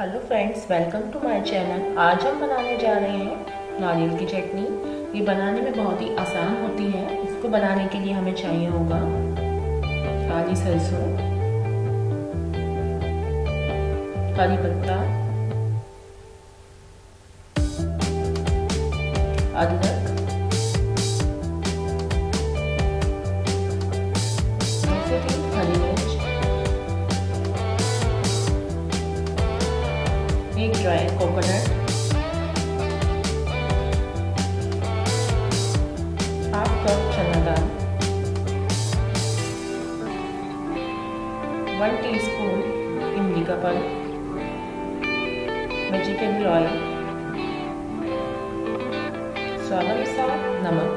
Hello friends welcome to my channel आज हम बनाने जा रहे हैं नारियल की चटनी। ये बनाने में बहुत ही आसान होती है। इसको बनाने के लिए हमें चाहिए होगा काली सरसों करी पत्ता, अदरक एक ड्राई कोकोनट हाफ़ कप चना दाल वन टीस्पून इमली का पल वेजिटेबल ऑयल स्वाद अनुसार नमक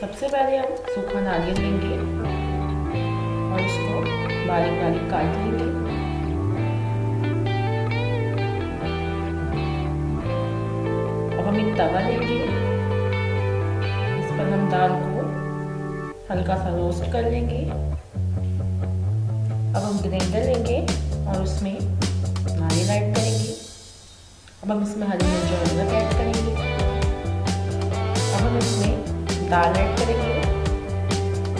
सबसे पहले हम सूखा नारियल लेंगे और इसको बारीक बारीक काट लेंगे। एक तवा लेंगे इस पर हम दाल को हल्का सा रोस्ट कर लेंगे। अब हम ग्राइंडर लेंगे और उसमें नारियल ऐड करेंगे। अब हम इसमें हरी मिर्च और अदरक ऐड करेंगे। अब हम इसमें दाल ऐड करेंगे।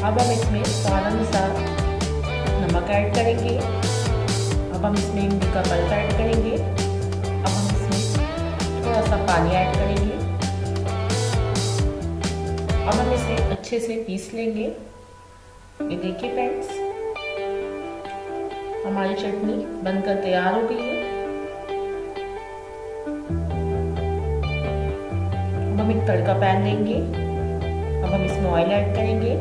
अब हम इसमें स्वाद अनुसार नमक ऐड करेंगे। अब हम इसमें इमली का पल्प ऐड करेंगे। सा पानी ऐड करेंगे। अब हम इसे अच्छे से पीस लेंगे। ये देखिए फ्रेंड्स हमारी चटनी बनकर तैयार हो गई है। अब हम एक तड़का पैन लेंगे। अब हम इसमें ऑयल ऐड करेंगे।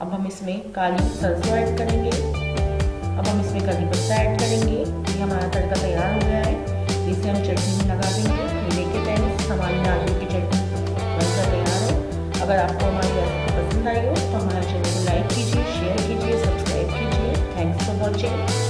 अब हम इसमें काली सरसों ऐड करेंगे। अब हम इसमें करी पत्ता ऐड करेंगे। ये हमारा तड़का तैयार हो गया है। इसे हम चटनी अगर आपको हमारी रेसिपी पसंद आई हो तो हमारे चैनल को लाइक कीजिए, शेयर कीजिए, सब्सक्राइब कीजिए। Thanks for watching